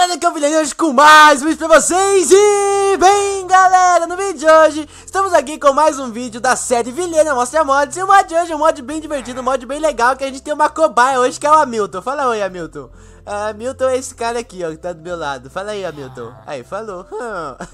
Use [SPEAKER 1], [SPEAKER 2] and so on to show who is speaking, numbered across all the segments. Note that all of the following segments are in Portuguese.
[SPEAKER 1] galera, aqui é o hoje com mais vídeo pra vocês. E bem galera, no vídeo de hoje Estamos aqui com mais um vídeo da série Vilene Mostra Mods E o mod de hoje é um mod bem divertido, um mod bem legal Que a gente tem uma cobaia hoje que é o Hamilton Fala oi Hamilton Uh, Milton é esse cara aqui, ó, que tá do meu lado. Fala aí, Hamilton. Aí, falou.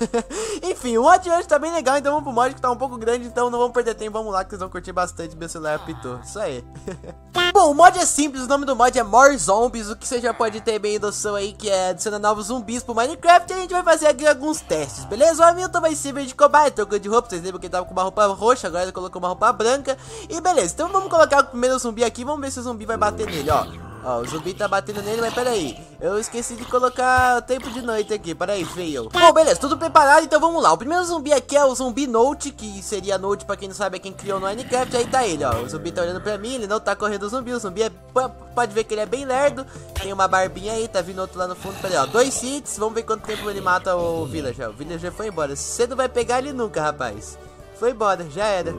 [SPEAKER 1] Enfim, o mod de hoje tá bem legal, então vamos pro mod que tá um pouco grande, então não vamos perder tempo. Vamos lá que vocês vão curtir bastante. Meu celular apitou. Isso aí. Bom, o mod é simples, o nome do mod é More Zombies, o que você já pode ter bem noção aí, que é adicionar novos zumbis pro Minecraft. E a gente vai fazer aqui alguns testes, beleza? O Hamilton vai ser de cobaia, trocou de roupa. Vocês lembram que ele tava com uma roupa roxa, agora ele colocou uma roupa branca. E beleza, então vamos colocar o primeiro zumbi aqui, vamos ver se o zumbi vai bater nele, ó. Ó, o zumbi tá batendo nele, mas peraí. Eu esqueci de colocar o tempo de noite aqui. Peraí, feio. Bom, beleza, tudo preparado, então vamos lá. O primeiro zumbi aqui é o zumbi Note, que seria Note pra quem não sabe é quem criou no Minecraft. Aí tá ele, ó. O zumbi tá olhando pra mim, ele não tá correndo o zumbi. O zumbi é. Pode ver que ele é bem lerdo. Tem uma barbinha aí, tá vindo outro lá no fundo. Peraí, ó. Dois hits. Vamos ver quanto tempo ele mata o Villager. O Villager foi embora. Você não vai pegar ele nunca, rapaz. Foi embora, já era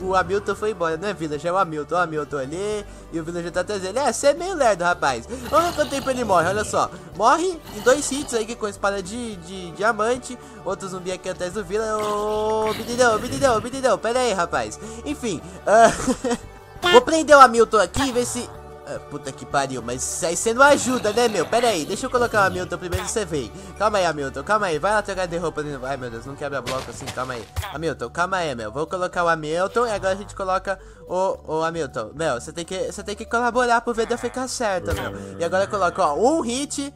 [SPEAKER 1] o Hamilton foi embora, né, Vila? Já é o Hamilton, o Hamilton ali, e o Vila já tá trazendo. É, você é meio lerdo, rapaz. Ver quanto tempo ele morre, olha só. Morre em dois hits aí, com espada de, de diamante. Outro zumbi aqui atrás do Vila. Ô, menidão, menidão, menidão, pera aí, rapaz. Enfim, uh... vou prender o Hamilton aqui e ver se ah, puta que pariu, mas aí você não ajuda, né, meu? Pera aí, deixa eu colocar o Hamilton primeiro e você vem. Calma aí, Hamilton, calma aí. Vai lá trocar de roupa. Ai, meu Deus, não quebra bloco assim, calma aí. Hamilton, calma aí, meu. Vou colocar o Hamilton e agora a gente coloca o, o Hamilton. Meu, você tem que, você tem que colaborar pro VD ficar certo, meu. E agora coloca, ó, um hit...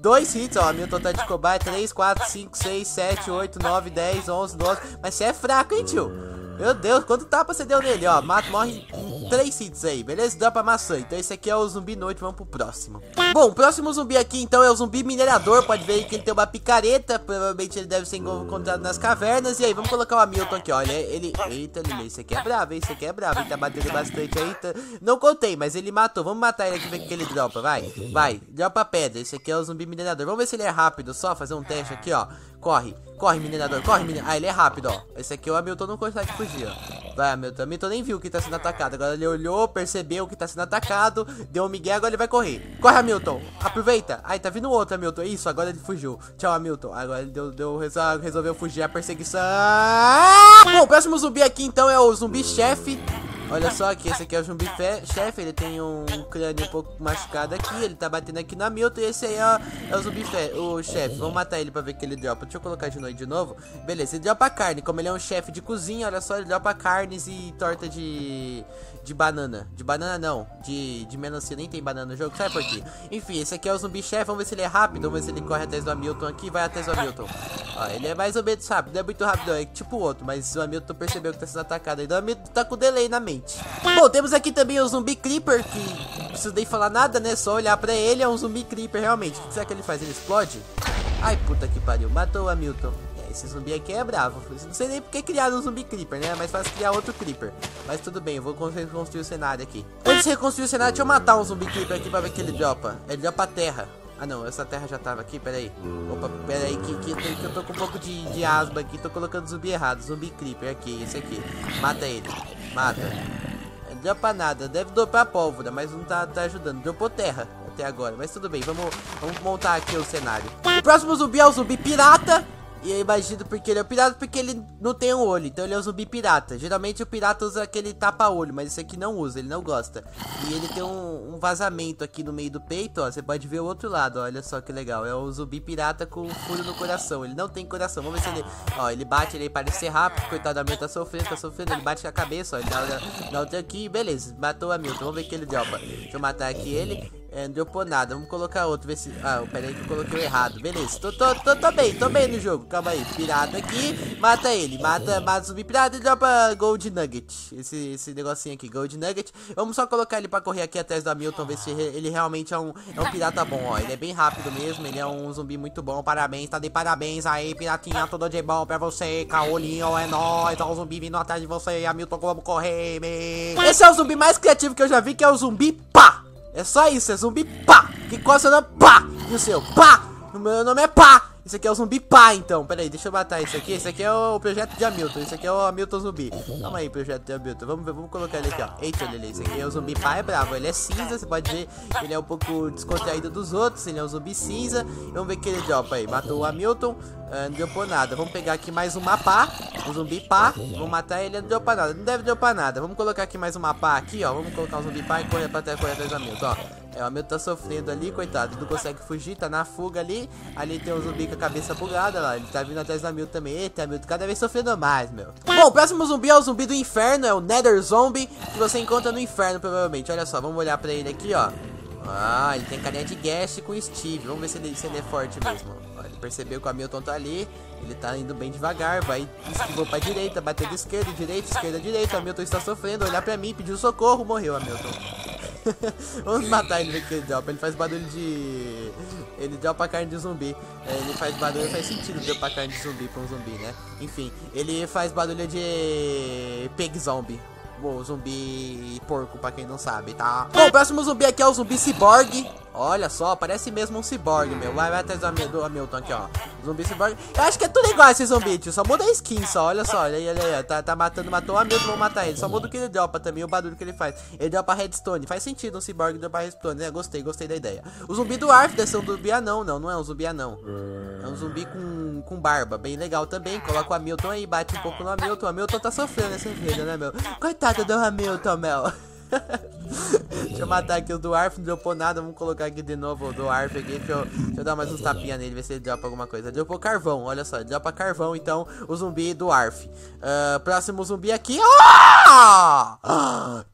[SPEAKER 1] Dois hits, ó, Hamilton tá de cobaia, 3, 4, 5, 6, 7, 8, 9, 10, 11, 12 Mas você é fraco, hein, tio? Meu Deus, quanto tapa você deu nele, ó Mata, morre três hits aí, beleza? Pra maçã. Então esse aqui é o zumbi noite, vamos pro próximo. Bom, o próximo zumbi aqui então é o zumbi minerador. Pode ver que ele tem uma picareta. Provavelmente ele deve ser encontrado nas cavernas. E aí, vamos colocar o Hamilton aqui, olha. Ele. Eita, Lili, esse aqui é bravo? Esse aqui é bravo. Ele tá batendo bastante aí. Tá... Não contei, mas ele matou. Vamos matar ele aqui, ver o que ele dropa. Vai, vai. Dropa pedra. Esse aqui é o zumbi minerador. Vamos ver se ele é rápido. Só fazer um teste aqui, ó. Corre, corre, minerador, corre, minerador. Ah, ele é rápido, ó. Esse aqui o Hamilton não consegue fugir, ó. Vai, Hamilton. Hamilton nem viu que tá sendo atacado. Agora ele olhou, percebeu que tá sendo atacado, deu um migué, agora ele vai correr. Corre, Hamilton. Aproveita. Ai, tá vindo outro, Hamilton. Isso, agora ele fugiu. Tchau, Hamilton. Agora ele deu, deu, resolveu fugir a perseguição. Bom, o próximo zumbi aqui, então, é o zumbi chefe. Olha só que esse aqui é o zumbi chefe, ele tem um crânio um pouco machucado aqui, ele tá batendo aqui na Milton e esse aí é, é o zumbi o chefe. Vamos matar ele pra ver que ele dropa. Deixa eu colocar de noite de novo. Beleza, ele dropa carne, como ele é um chefe de cozinha, olha só, ele dropa carnes e torta de, de banana. De banana não, de, de melancia, nem tem banana no jogo, sabe por quê? Enfim, esse aqui é o zumbi chefe, vamos ver se ele é rápido, vamos ver se ele corre atrás do Hamilton aqui, vai atrás do Hamilton. Ó, ele é mais ou menos rápido, não é muito rápido, é tipo o outro, mas o Hamilton percebeu que tá sendo atacado. Então o Hamilton tá com delay na mente. Bom, temos aqui também o zumbi creeper, que não preciso nem falar nada, né? Só olhar pra ele, é um zumbi creeper, realmente. O que será que ele faz? Ele explode? Ai, puta que pariu, matou o Hamilton. É, esse zumbi aqui é bravo. Não sei nem porque criaram um zumbi creeper, né? Mas faz criar outro creeper. Mas tudo bem, eu vou reconstruir o cenário aqui. Antes de reconstruir o cenário, deixa eu matar um zumbi creeper aqui pra ver que ele dropa. Ele dropa a terra. Ah não, essa terra já tava aqui, peraí. Opa, peraí, que, que, que eu tô com um pouco de, de asma aqui, tô colocando zumbi errado. Zumbi creeper aqui, esse aqui. Mata ele. Mata. Dropa nada, deve dropar pólvora, mas não tá, tá ajudando. Dropou terra até agora, mas tudo bem, vamos, vamos montar aqui o cenário. O próximo zumbi é o zumbi pirata. E eu imagino porque ele é o pirata, porque ele não tem um olho. Então ele é um zumbi pirata. Geralmente o pirata usa aquele tapa-olho, mas esse aqui não usa, ele não gosta. E ele tem um, um, vazamento aqui no meio do peito, ó. Você pode ver o outro lado, ó, olha só que legal. É o zumbi pirata com um furo no coração. Ele não tem coração. Vamos ver se ele. Ó, ele bate, ele parece ser rápido. Coitado da minha tá sofrendo, tá sofrendo. Ele bate com a cabeça, ó. Ele dá, dá, dá aqui, beleza. Matou a Milton. Vamos ver que ele dropa. Deixa eu matar aqui ele. É, não dropou nada. Vamos colocar outro, ver se... Ah, pera aí que eu coloquei errado. Beleza, tô, tô, tô, tô bem, tô bem no jogo. Calma aí, pirata aqui. Mata ele, mata, mata o zumbi pirata e dropa Gold Nugget. Esse, esse negocinho aqui, Gold Nugget. Vamos só colocar ele pra correr aqui atrás do Hamilton, ver se ele realmente é um, é um pirata bom, ó. Ele é bem rápido mesmo, ele é um zumbi muito bom. Parabéns, tá de parabéns aí, piratinha, tudo de bom pra você. Caolinho, é nóis. Ó o zumbi vindo atrás de você, Hamilton, vamos correr, me. Esse é o zumbi mais criativo que eu já vi, que é o zumbi pá. É só isso, é zumbi pá. Que seu nome? Pá. E o seu? Pá. O meu nome é pá. Esse aqui é o zumbi pá, então. Pera aí, deixa eu matar esse aqui. Esse aqui é o projeto de Hamilton. Esse aqui é o Hamilton zumbi. Calma aí, projeto de Hamilton. Vamos ver, vamos colocar ele aqui, ó. Eita, Lele, esse aqui é o zumbi pá, é bravo. Ele é cinza, você pode ver. Ele é um pouco descontraído dos outros. Ele é um zumbi cinza. Vamos ver o que ele dropa aí. Matou o Hamilton. Uh, não dropou nada. Vamos pegar aqui mais uma pá. Um zumbi pá. Vamos matar ele. Não dropar nada. Não deve dropar nada. Vamos colocar aqui mais uma pá aqui, ó. Vamos colocar um zumbi pá e correr pra trás, correr atrás do Hamilton, ó. É, o Hamilton tá sofrendo ali, coitado. Não consegue fugir, tá na fuga ali. Ali tem o zumbi com a cabeça bugada lá. Ele tá vindo atrás do Hamilton também. Eita, Hamilton cada vez sofrendo mais, meu. Bom, o próximo zumbi é o zumbi do inferno. É o Nether Zombie. Que você encontra no inferno, provavelmente. Olha só, vamos olhar pra ele aqui, ó. Ah, ele tem carinha de Gash com Steve. Vamos ver se ele, se ele é forte mesmo. Ó, ele percebeu que o Hamilton tá ali. Ele tá indo bem devagar. Vai, esquivou pra direita, bateu de esquerda, direita, esquerda, direita. O Hamilton está sofrendo. Olhar pra mim, pediu socorro, morreu, Hamilton. Vamos matar ele que ele dropa. Ele faz barulho de. Ele dropa carne de zumbi. Ele faz barulho, faz sentido dropar carne de zumbi pra um zumbi, né? Enfim, ele faz barulho de. Pig zombie o zumbi porco, pra quem não sabe, tá? Bom, o próximo zumbi aqui é o zumbi ciborgue. Olha só, parece mesmo um ciborgue, meu. Vai, vai atrás do Hamilton aqui, ó. Zumbi ciborgue. Eu acho que é tudo igual esse zumbi, tio. Só muda a skin, só. Olha só, olha aí, olha aí. Tá, tá matando, matou o Hamilton, vamos matar ele. Só muda o que ele dropa também, o barulho que ele faz. Ele dropa redstone. Faz sentido um ciborgue dropar redstone, né? Gostei, gostei da ideia. O zumbi do Arf deve ser um zumbi anão. Não, não é um zumbi anão. É um zumbi com, com barba. Bem legal também. Coloca o Hamilton aí, bate um pouco no Hamilton. O Hamilton tá sofrendo nessa vida, né, meu? Coitado do Hamilton, meu. deixa eu matar aqui o do Arf, não dropou nada. Vamos colocar aqui de novo o do Arf aqui. Deixa eu, deixa eu dar mais uns tapinhas nele, ver se ele dropa alguma coisa. Dropou carvão, olha só. Dropa carvão, então, o zumbi do Arf. Uh, próximo zumbi aqui. Oh!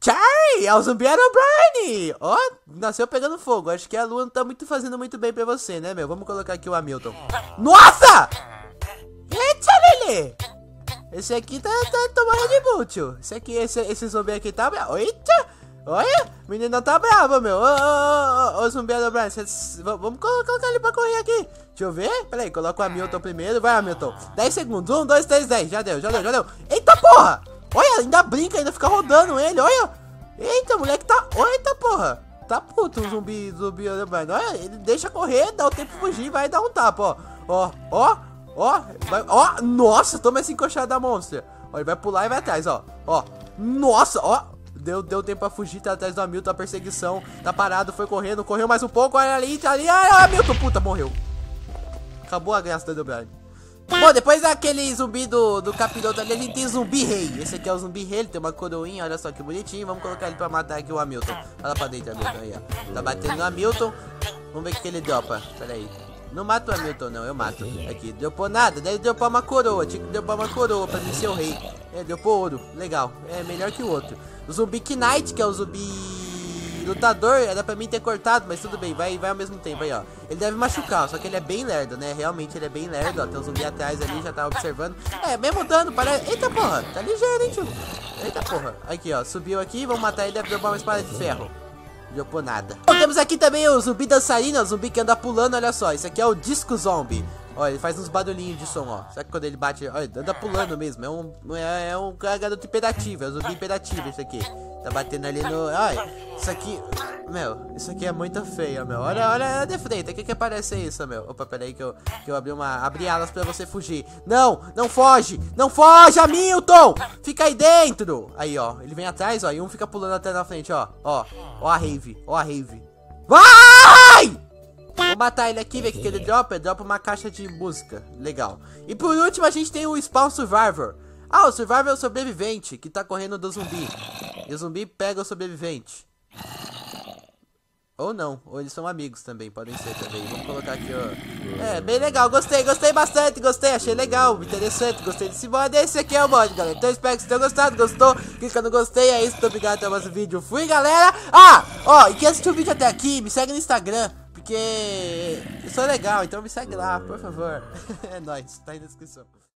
[SPEAKER 1] Charlie! É o zumbi Aerobrine! Ó, oh, nasceu pegando fogo. Acho que a lua não tá muito fazendo muito bem pra você, né, meu? Vamos colocar aqui o Hamilton. Nossa! Eita, Lele! Esse aqui tá, tá tomando de mútil. Esse aqui, esse, esse zumbi aqui tá. Eita! Olha! Menina tá brava, meu. Ô, ô, ô, ô, zumbi Brian. Vamos colocar ele pra correr aqui. Deixa eu ver. Pera aí, coloca o Hamilton primeiro. Vai, Hamilton. 10 segundos. 1, 2, 3, 10. Já deu, já deu, já deu. Eita porra! Olha, ainda brinca, ainda fica rodando ele. Olha! Eita, moleque tá. Eita porra! Tá puto o zumbi, zumbi Brian. Olha, ele deixa correr, dá o tempo de fugir vai dar um tapa, ó. Ó, ó. Ó, vai, ó, nossa, toma essa encoxada da monstro. Ó, ele vai pular e vai atrás, ó. Ó, nossa, ó. Deu, deu tempo pra fugir, tá atrás do Hamilton, a perseguição. Tá parado, foi correndo, correu mais um pouco. Olha ali, tá ali. Ai, Hamilton, puta, morreu. Acabou a graça do Brian. Bom, depois daquele zumbi do, do capiroto ali, a gente tem zumbi rei. Esse aqui é o zumbi rei, ele tem uma coroinha, olha só que bonitinho. Vamos colocar ele pra matar aqui o Hamilton. Olha pra dentro, Hamilton, aí, ó. Tá batendo no Hamilton. Vamos ver o que ele dropa. Pera aí. Não mato o Hamilton, não, eu mato. Aqui, dropou nada, deve dropar uma coroa. Tinha que dropar uma coroa pra mim ser o rei. É, dropou ouro, legal. É melhor que o outro. O zumbi Knight, que é o zumbi lutador, era pra mim ter cortado, mas tudo bem, vai, vai ao mesmo tempo aí, ó. Ele deve machucar, só que ele é bem lerdo, né? Realmente ele é bem lerdo, ó. Tem um zumbi atrás ali, já tá observando. É, mesmo dano, parece. Eita porra, tá ligeiro, hein, tio? Eita porra. Aqui, ó, subiu aqui, vamos matar ele, deve dropar uma espada de ferro dropou nada. temos aqui também o zumbi dançarino, o zumbi que anda pulando, olha só. Esse aqui é o disco zombie. Olha, ele faz uns barulhinhos de som, ó. Que quando ele bate, olha, anda pulando mesmo. É um, é, é um garoto imperativo, é um zumbi imperativo esse aqui. Tá batendo ali no... Olha, isso aqui... Meu, isso aqui é muito feio, meu. Olha, olha de frente. O que que parece isso, meu? Opa, peraí que eu, que eu abri uma... Abri alas pra você fugir. Não, não foge. Não foge, Hamilton. Fica aí dentro. Aí, ó. Ele vem atrás, ó. E um fica pulando até na frente, ó. Ó, ó a Rave. Ó a Rave. Vai! Matar ele aqui, ver o que ele dropa. Ele dropa uma caixa de música. Legal. E por último, a gente tem o Spawn Survivor. Ah, o Survivor é o sobrevivente que tá correndo do zumbi. E o zumbi pega o sobrevivente. Ou não, ou eles são amigos também, podem ser também. Vamos colocar aqui, ó. É, bem legal, gostei, gostei bastante, gostei, achei legal, interessante, gostei desse mod. Esse aqui é o mod, galera. Então espero que vocês tenham gostado, gostou? Clica no gostei, é isso, muito obrigado até mais um vídeo. Fui, galera! Ah, ó, e quem assistiu o vídeo até aqui, me segue no Instagram, porque eu sou legal, então me segue lá, por favor. é nóis, tá aí na descrição.